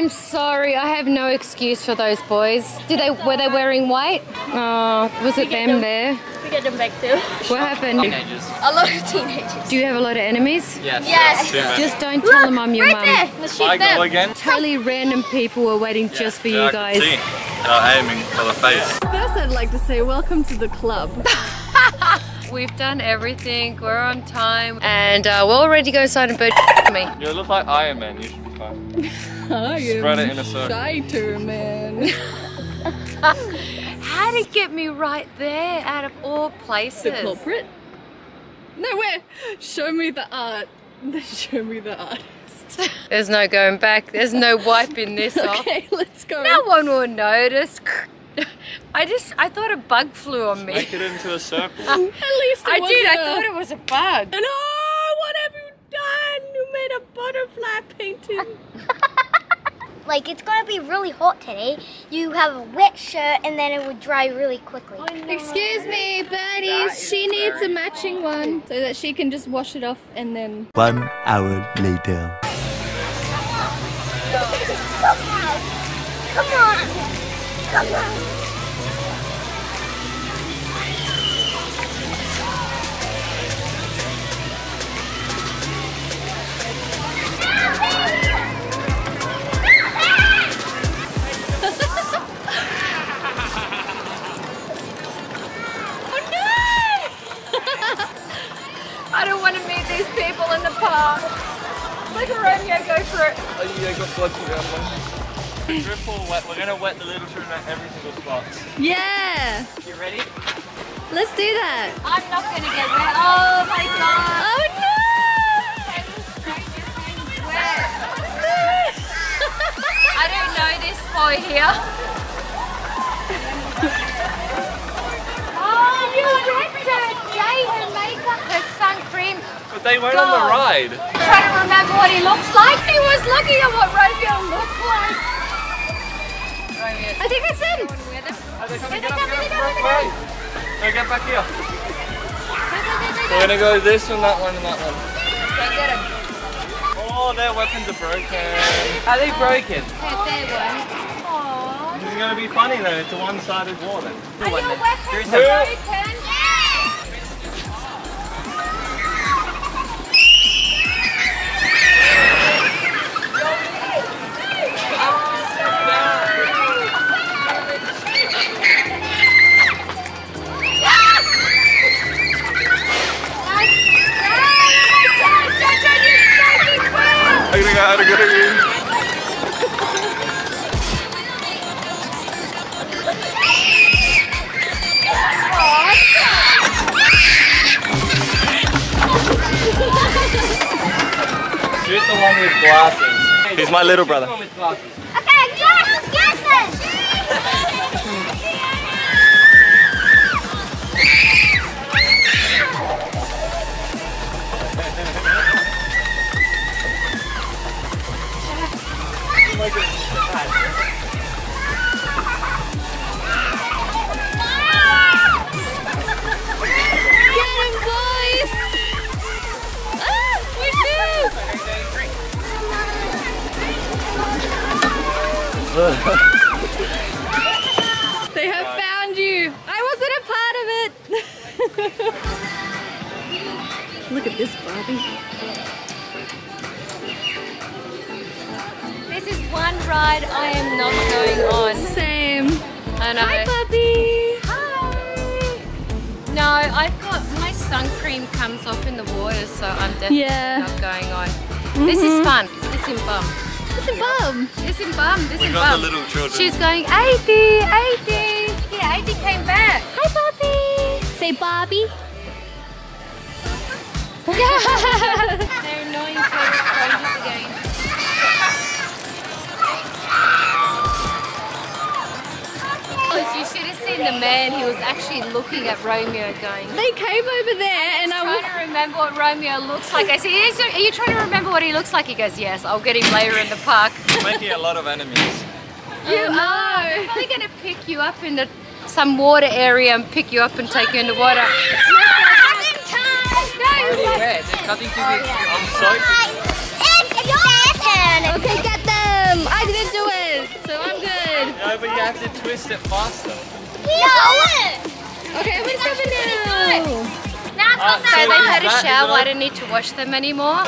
I'm sorry. I have no excuse for those boys. Did they were they wearing white? Oh, was it them there? We get them back too. What happened? Teenagers. A lot of teenagers. Do you have a lot of enemies? Yes. Yes. Yeah. Just don't tell them I'm your right mum. there. Let's I go them. again. Totally random people were waiting just for Yeah, you I can guys. see. They're aiming for the face. First, I'd like to say welcome to the club. We've done everything. We're on time, and uh, we're all ready to go inside and bird me. You look like Iron Man. You should be fine. I Spread it in a circle. Shiter, man. How did get me right there out of all places? the culprit? No, where? Show me the art. Then show me the artist. There's no going back. There's no wiping this off. okay, let's go. No one will notice. I just, I thought a bug flew on me. Make it into a circle. At least it I did. I wasn't a- thought it was a bug. No, oh, what have you done? You made a butterfly painting. Like it's gonna be really hot today. You have a wet shirt and then it would dry really quickly. Excuse me, buddies. She needs a matching one so that she can just wash it off and then. One hour later. Come on. Come on. I yeah, got blood from that one. Drip or wet. We're gonna wet the little children at every single spot. Yeah, You ready? let's do that. I'm not going to get wet. Oh my god. Oh no! I don't know this boy here. But they weren't on the God. ride. Trying to remember what he looks like. He was looking at what Romeo looked like. Romeo. I think it's him. With him. Oh, they're coming, get up, get up, get up, right. No, get back here. We're gonna go this one, that one, and that one. Go get him. Oh, their weapons are broken. Oh. Are they broken? There, there one. Aww. This is gonna be funny though. It's a one-sided war then. Are your weapons broken? Shoot the one with glasses. He's my little brother. One with glasses. Okay, yes, They have found you. I wasn't a part of it. Look at this Barbie. This is one ride I am not going on. Same. I know. Hi, puppy. Hi. No, I've got my sun cream comes off in the water, so I'm definitely Yeah. not going on. This is mm-hmm. fun. This in bum. Listen, Bum. This in bum. This in got the bum. little children. She's going, Athie, Athie. Yeah, Athie came back. Hi, Bobby. Say Bobby. They're annoying total strangers again. You should have seen the man. He was actually looking at Romeo going, They came over there and I trying to remember what Romeo looks like. I said, "Is there- are you trying to remember what he looks like? He goes, yes, I'll get him later in the park. Making a lot of enemies. You are. They're probably going to pick you up in the, some water area and pick you up and take you in the water. Already wet. There's nothing to be. I'm soaked. Have to twist it fast faster. Okay, what's happening now? Now Uh, come So so they've is had a shower. is I don't need to wash them anymore.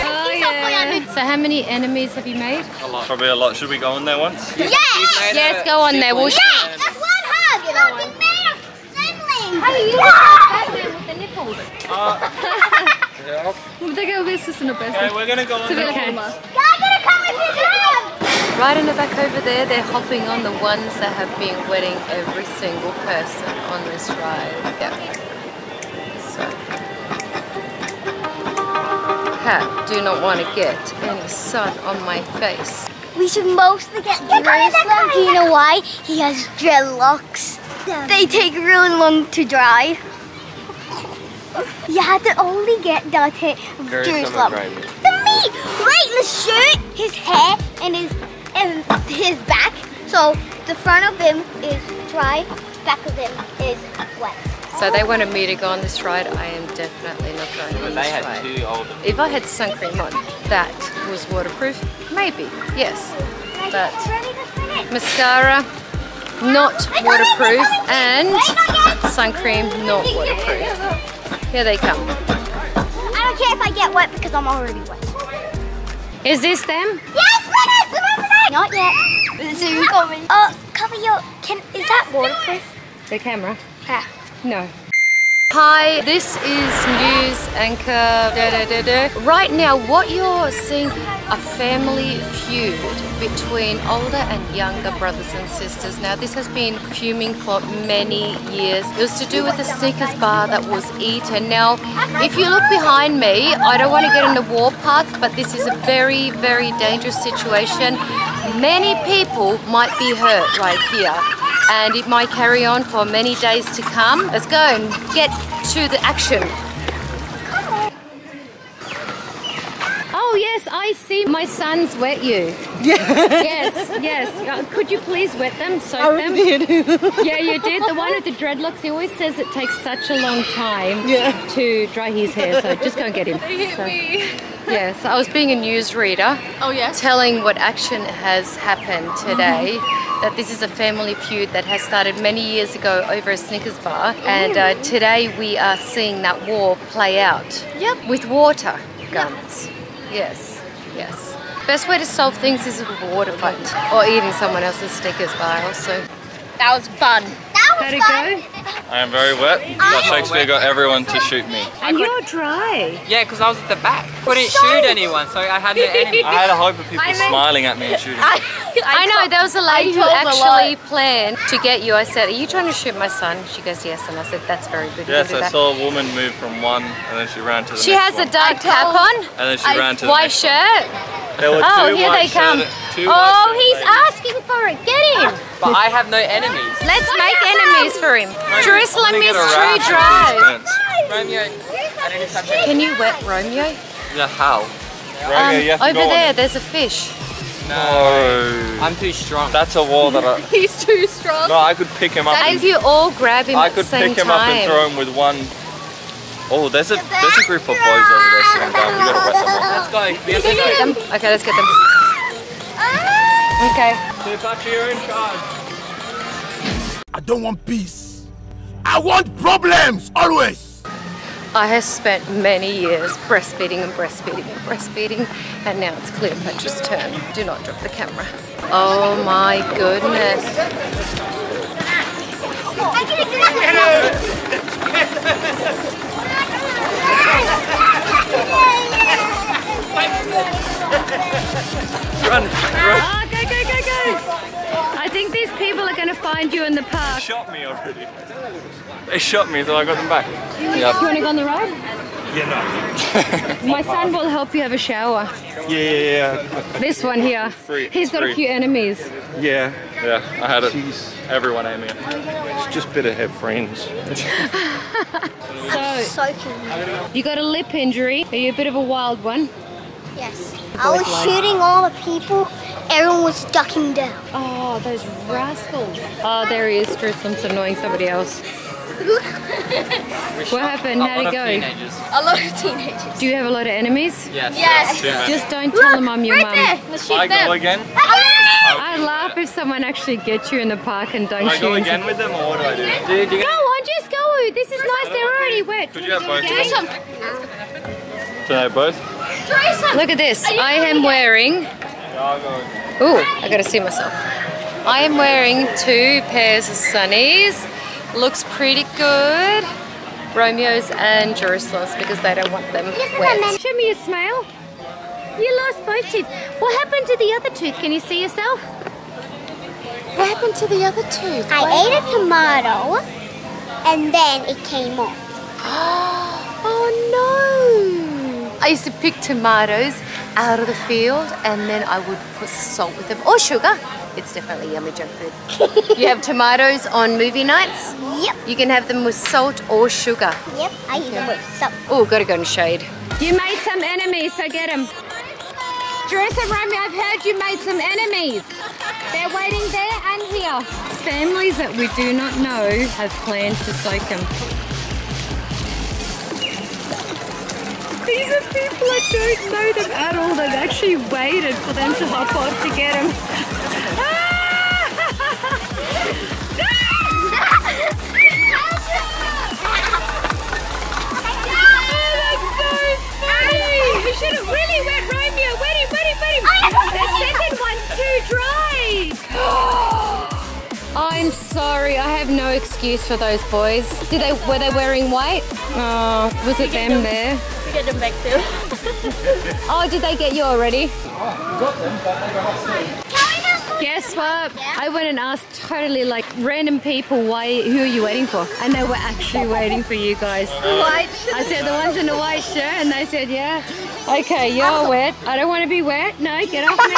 Oh. So how many enemies have you made? A lot. Probably a lot. Should we go in there once? Yes! Yes, go on there. We'll Yes! That's one hug! Look, it's made of siblings! Hey, you look like Batman with the nipples. Yeah. Tego visst är Okay, bäst. we're gonna go in Så vill there. jag filma. I'm gonna come with you, Dad! Right in the back over there, they're hopping on the ones that have been wetting every single person on this ride. Yep. So, hat, do not want to get any sun on my face. We should mostly get Jerusalem. Do you know why? He has dreadlocks. They take really long to dry. You have to only get the t- Jerusalem. The meat, right? The shirt, his hair, and his and his back. So the front of him is dry, back of him is wet. So they wanted me to go on this ride. I am definitely not going on But this ride. two. If I had sun cream on, that was waterproof. Maybe, yes. But Ready to finish? mascara, not waterproof, and sun cream, not waterproof. Here they come. I don't care if I get wet because I'm already wet. Is this them? Yes, finish! Remember that? Not yet. Zoom coming. Uh, cover your. Can is that waterproof? The camera? Yeah. No. Hi, this is news anchor. Da, da, da, da. Right now, what you're seeing a family feud between older and younger brothers and sisters. Now, this has been fuming for many years. It was to do with the Snickers bar that was eaten. Now, if you look behind me, I don't want to get in the warpath, but this is a very, very dangerous situation. Many people might be hurt right here and it might carry on for many days to come. Let's go and get to the action. Oh yes, I see my sons wet you. yes, yes. Uh, Could you please wet them, soak them? did. Yeah, you did. The one with the dreadlocks, he always says it takes such a long time Yeah. to dry his hair, so just go and get him. They hit So- me. Yeah, so I was being a newsreader Oh yes. telling what action has happened today. That this is a family feud that has started many years ago over a Snickers bar, and uh, today we are seeing that war play out. Yep. With water guns. Yep. Yes, yes. Best way to solve things is with a water fight or eating someone else's Snickers bar. Also, That was fun. That was how'd it go? I am very wet. But Shakespeare got everyone to shoot me. And you're dry. Yeah, because I was at the back. Couldn't shoot anyone, so I had no enemy. I had a hope of people smiling at me and shooting. I know there was a lady who actually planned to get you. I said, "Are you trying to shoot my son?" She goes, "Yes," and I said, "That's very good." Yes, I saw a woman move from one and then she ran to the She next has a dark cap on, and then she I- ran to the white next one. Shirt. There were Oh, two here they come. shirted- two Oh, white he's shirted asking for it. Get him. But I have no enemies. Let's make enemies for him. Jerusalem is get a true drive. Romeo, I didn't touch it. Can you wet Romeo? Yeah, how? Romeo, Um, you have over go there, there's a fish. No. I'm too strong. That's a wall that I. He's too strong. No, I could pick him up. If And, you all grab him I at the could same pick him up and throw him with one. Oh, there's a there's a group of boys over there sitting down. We gotta wet them all. Let's go. We have to Get go. them. Okay, let's get them. Okay. Cleopatra, you're in charge. I don't want peace. I want problems always. I have spent many years breastfeeding and breastfeeding and breastfeeding, and now it's Cleopatra's turn. Do not drop the camera. Oh my goodness. Run, run. Ah, go, go, go, go! I think these people are going to find you in the park. They Shot me already. They shot me, so I got them back. You want to go on the ride? Yeah, no. My son will help you have a shower. no. Yeah, yeah, This one here. Free. He's got a few enemies. yeah. Yeah, I had it. Jeez. Everyone aiming. It's just better to have friends. So, So cute. you got a lip injury. Are you a bit of a wild one? Yes. I was shooting all the people. Everyone was ducking down. Oh, those rascals. Oh, there he is. Jerusalem's annoying somebody else. What happened? How'd it go? teenagers. A lot of teenagers. Do you have a lot of enemies? Yes. Yes. Too. Just don't tell them I'm your right mum. there. Let's Will I shoot go them. again? I'd laugh if someone actually gets you in the park and Will dunks I you. go into- again with them or what do I do? Dude, you Go on, just go. This is nice. They're already wet. Could you have both of Try them? some. Can I have both? Try some. Look at this. I am wearing. Yeah, I'll go again. Ooh, I gotta see myself. I am wearing two pairs of sunnies. Looks pretty good. Romeo's and Jerusalem's because they don't want them wet. Show me your smile. You lost both teeth. What happened to the other tooth? Can you see yourself? What happened to the other tooth? I ate a tomato and then it came off. No! I used to pick tomatoes out of the field and then I would put salt with them or sugar. It's definitely yummy junk food. you have tomatoes on movie nights? Yep, You can have them with salt or sugar. yep. I eat it with some. Oh, gotta go in the shade. You made some enemies, so get them. Jerusalem Romeo, I've heard you made some enemies. They're waiting there and here. Families that we do not know have planned to soak them. These are people I don't know them at all. They've actually waited for them to hop off to get them. You should have really wet Romeo. Wet him, wet him, wet him. The second one's too dry. I'm sorry, I have no excuse for those boys. Did they were they wearing white? Oh, was it them there? We get them back too. Oh, did they get you already? Guess what? I went and asked totally like random people why who are you waiting for? And they were actually waiting for you guys. White. I said the ones in the white shirt and they said yeah. Okay, you're oh. wet. I don't want to be wet. No, get off me.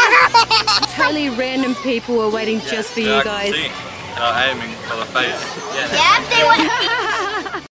totally random people were waiting just for Yeah, you I can guys. see. They're aiming for the face. Yep, they went.